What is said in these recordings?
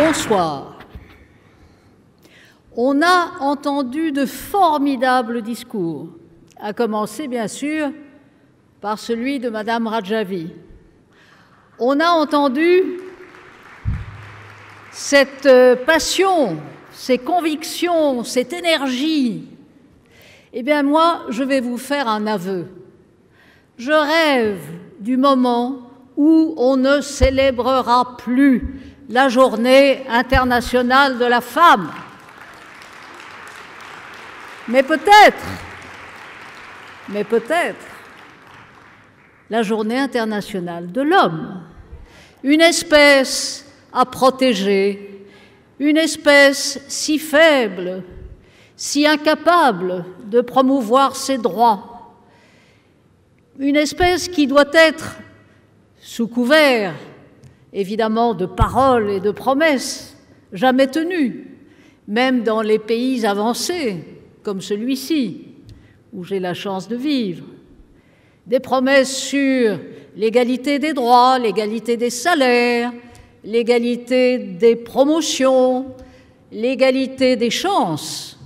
Bonsoir. On a entendu de formidables discours, à commencer bien sûr par celui de Madame Rajavi. On a entendu cette euh, passion, ces convictions, cette énergie. Eh bien moi, je vais vous faire un aveu. Je rêve du moment où on ne célébrera plus la journée internationale de la femme. Mais peut-être, mais peut-être, la journée internationale de l'homme, une espèce à protéger, une espèce si faible, si incapable de promouvoir ses droits, une espèce qui doit être sous couvert, évidemment, de paroles et de promesses jamais tenues, même dans les pays avancés comme celui-ci, où j'ai la chance de vivre, des promesses sur l'égalité des droits, l'égalité des salaires, l'égalité des promotions, l'égalité des chances.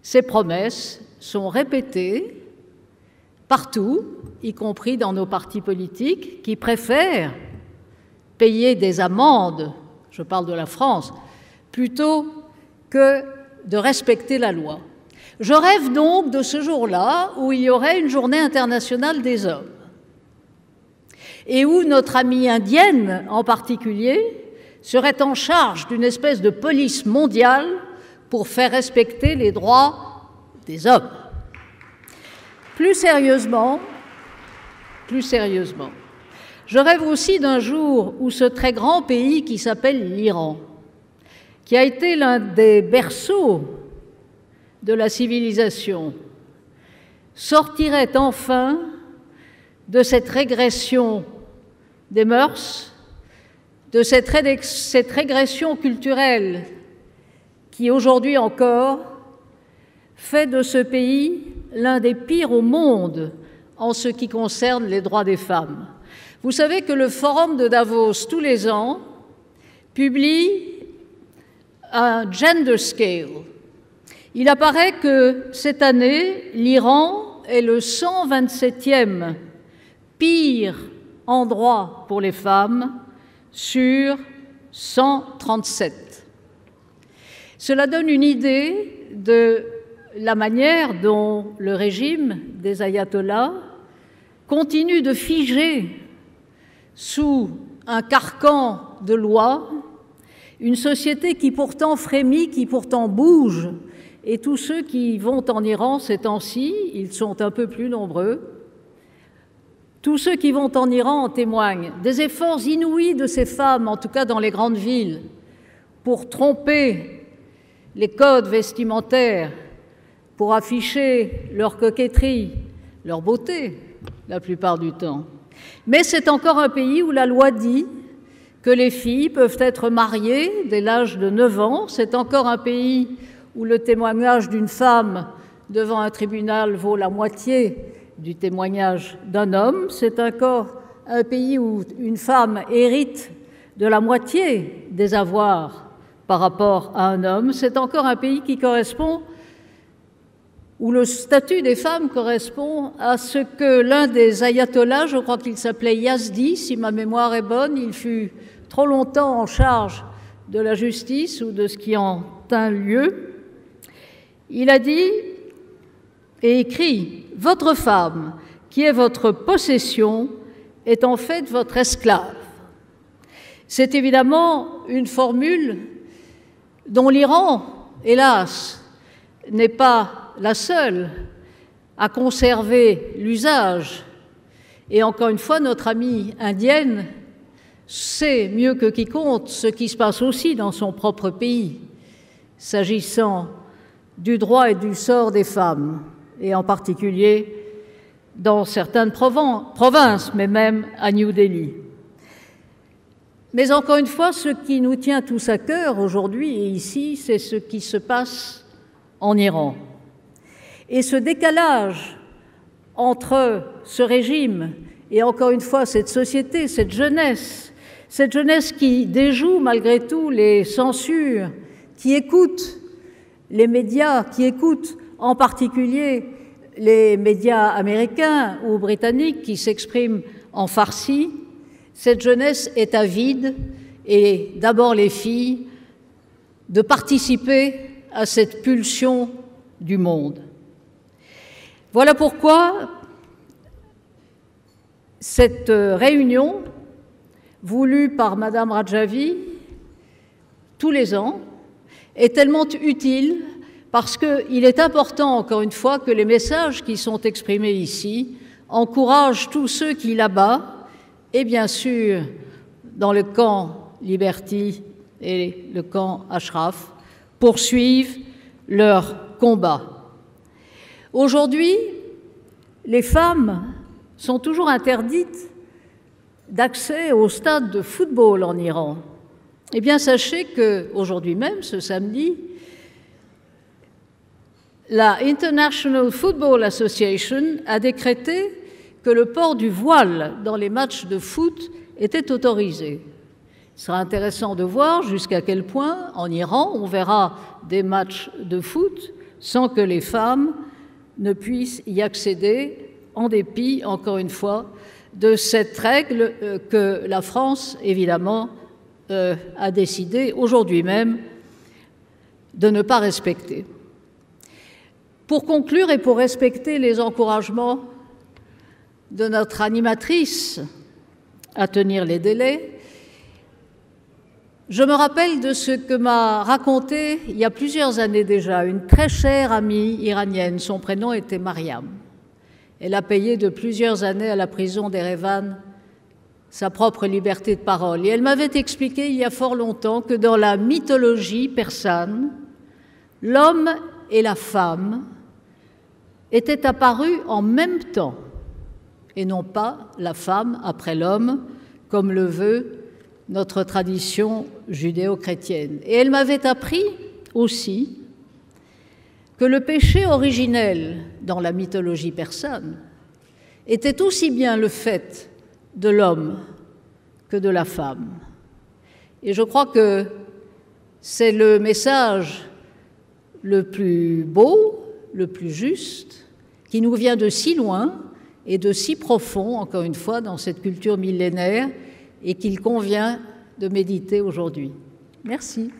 Ces promesses sont répétées partout, y compris dans nos partis politiques, qui préfèrent payer des amendes, je parle de la France, plutôt que de respecter la loi. Je rêve donc de ce jour-là où il y aurait une journée internationale des hommes et où notre amie indienne en particulier serait en charge d'une espèce de police mondiale pour faire respecter les droits des hommes. Plus sérieusement, plus sérieusement, je rêve aussi d'un jour où ce très grand pays qui s'appelle l'Iran, qui a été l'un des berceaux de la civilisation, sortirait enfin de cette régression des mœurs, de cette, régression culturelle qui aujourd'hui encore fait de ce pays l'un des pires au monde en ce qui concerne les droits des femmes. Vous savez que le Forum de Davos, tous les ans, publie un gender scale. Il apparaît que cette année, l'Iran est le 127e pire endroit pour les femmes sur 137. Cela donne une idée de la manière dont le régime des ayatollahs continue de figer sous un carcan de loi une société qui pourtant frémit, qui pourtant bouge, et tous ceux qui vont en Iran ces temps-ci, ils sont un peu plus nombreux, tous ceux qui vont en Iran en témoignent, des efforts inouïs de ces femmes, en tout cas dans les grandes villes, pour tromper les codes vestimentaires, pour afficher leur coquetterie, leur beauté, la plupart du temps. Mais c'est encore un pays où la loi dit que les filles peuvent être mariées dès l'âge de 9 ans. C'est encore un pays où le témoignage d'une femme devant un tribunal vaut la moitié du témoignage d'un homme. C'est encore un pays où une femme hérite de la moitié des avoirs par rapport à un homme. C'est encore un pays qui correspond, où le statut des femmes correspond à ce que l'un des ayatollahs, je crois qu'il s'appelait Yazdi, si ma mémoire est bonne, il fut trop longtemps en charge de la justice ou de ce qui en tint lieu. Il a dit et écrit votre femme, qui est votre possession, est en fait votre esclave. C'est évidemment une formule dont l'Iran, hélas, n'est pas la seule à conserver l'usage. Et encore une fois, notre amie indienne sait mieux que quiconque ce qui se passe aussi dans son propre pays, s'agissant du droit et du sort des femmes et en particulier dans certaines provinces, mais même à New Delhi. Mais encore une fois, ce qui nous tient tous à cœur aujourd'hui et ici, c'est ce qui se passe en Iran. Et ce décalage entre ce régime et encore une fois cette société, cette jeunesse, Cette jeunesse qui déjoue malgré tout les censures, qui écoute les médias, qui écoute en particulier les médias américains ou britanniques qui s'expriment en farci, cette jeunesse est avide, et d'abord les filles, de participer à cette pulsion du monde. Voilà pourquoi cette réunion, voulue par Madame Rajavi tous les ans, est tellement utile parce qu'il est important, encore une fois, que les messages qui sont exprimés ici encouragent tous ceux qui, là-bas, et bien sûr dans le camp Liberty et le camp Ashraf, poursuivent leur combat. Aujourd'hui, les femmes sont toujours interdites d'accès au stade de football en Iran. Eh bien, sachez qu'aujourd'hui même, ce samedi, la International Football Association a décrété que le port du voile dans les matchs de foot était autorisé. Il sera intéressant de voir jusqu'à quel point, en Iran, on verra des matchs de foot sans que les femmes ne puissent y accéder, en dépit, encore une fois, de cette règle euh, que la France, évidemment, euh, a décidé aujourd'hui même de ne pas respecter. Pour conclure et pour respecter les encouragements de notre animatrice à tenir les délais, je me rappelle de ce que m'a raconté il y a plusieurs années déjà une très chère amie iranienne. Son prénom était Mariam. Elle a payé de plusieurs années à la prison d'Erevan sa propre liberté de parole. Et elle m'avait expliqué il y a fort longtemps que dans la mythologie persane, l'homme et la femme étaient apparus en même temps, et non pas la femme après l'homme, comme le veut notre tradition judéo-chrétienne. Et elle m'avait appris aussi que le péché originel dans la mythologie persane était aussi bien le fait de l'homme que de la femme. Et je crois que c'est le message le plus beau, le plus juste, qui nous vient de si loin et de si profond, encore une fois, dans cette culture millénaire, et qu'il convient de méditer aujourd'hui. Merci.